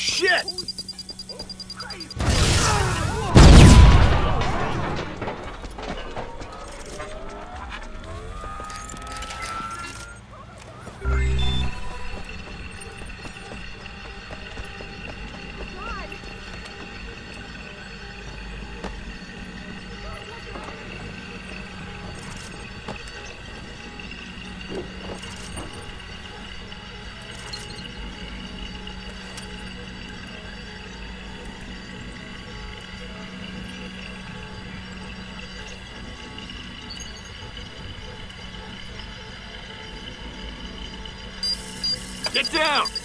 shit! Get down!